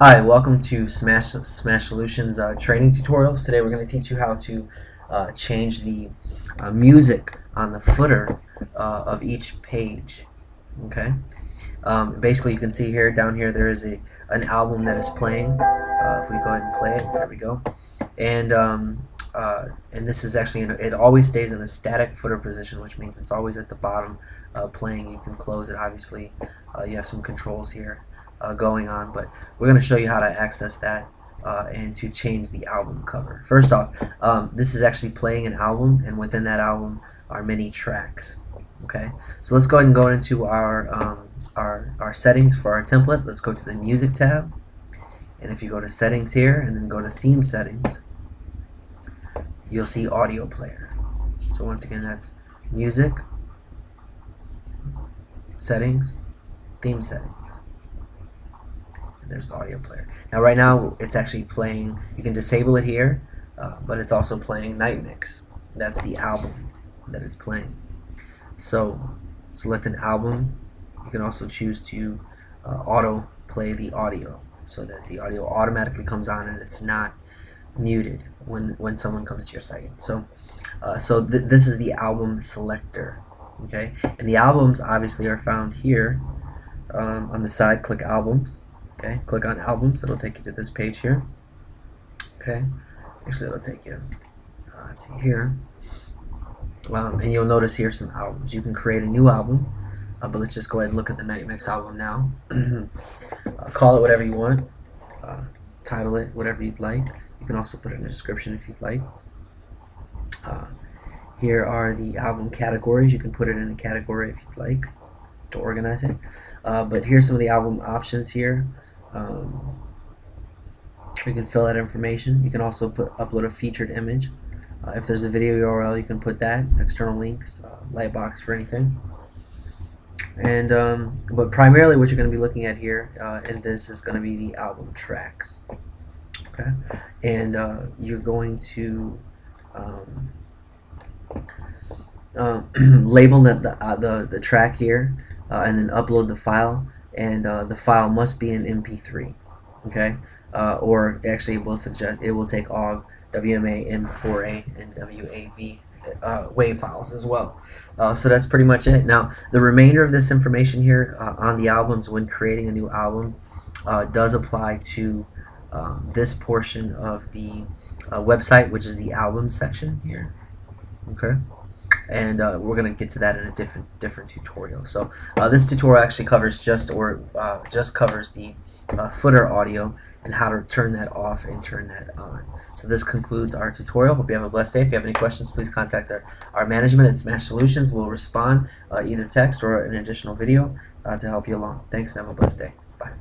Hi, welcome to Smash Smash Solutions uh, training tutorials. Today we're going to teach you how to uh, change the uh, music on the footer uh, of each page. Okay. Um, basically, you can see here down here there is a an album that is playing. Uh, if we go ahead and play it, there we go. And um, uh, and this is actually in it always stays in a static footer position, which means it's always at the bottom playing. You can close it, obviously. you have some controls here going on, but we're going to show you how to access that uh, and to change the album cover. First off, um, this is actually playing an album, and within that album are many tracks. Okay, so let's go ahead and go into our um, our, our settings for our template. Let's go to the Music tab, and if you go to Settings here and then go to Theme Settings, you'll see Audio Player. So once again, that's Music, Settings, Theme Settings there's the audio player. Now right now it's actually playing, you can disable it here, uh, but it's also playing Night Mix. That's the album that it's playing. So select an album. You can also choose to uh, auto play the audio so that the audio automatically comes on and it's not muted when when someone comes to your site. So uh, so th this is the album selector. Okay, and the albums obviously are found here um, on the side. Click albums Okay, click on albums. It'll take you to this page here. Okay, actually it'll take you uh, to here. Um, and you'll notice here some albums. You can create a new album, uh, but let's just go ahead and look at the Night Mix album now. uh, call it whatever you want. Uh, title it whatever you'd like. You can also put it in the description if you'd like. Uh, here are the album categories. You can put it in a category if you'd like to organize it. Uh, but here's some of the album options here. Um, you can fill that information. You can also put upload a featured image. Uh, if there's a video URL, you can put that. External links, uh, Lightbox for anything. And um, but primarily, what you're going to be looking at here uh, in this is going to be the album tracks. Okay, and uh, you're going to um, uh, label the the, uh, the the track here, and then upload the file and uh, the file must be an MP3 okay? Uh, or actually it will suggest it will take OGG WMA M4A and WAV uh, WAV files as well. Uh, so that's pretty much it. Now the remainder of this information here uh, on the albums when creating a new album uh, does apply to um, this portion of the website which is the album section here okay and uh, we're going to get to that in a different different tutorial. So uh, this tutorial actually covers just or uh, just covers the uh, footer audio and how to turn that off and turn that on. So this concludes our tutorial. Hope you have a blessed day. If you have any questions, please contact our, our management at Smash Solutions. We'll respond uh, either text or an additional video uh, to help you along. Thanks and have a blessed day. Bye.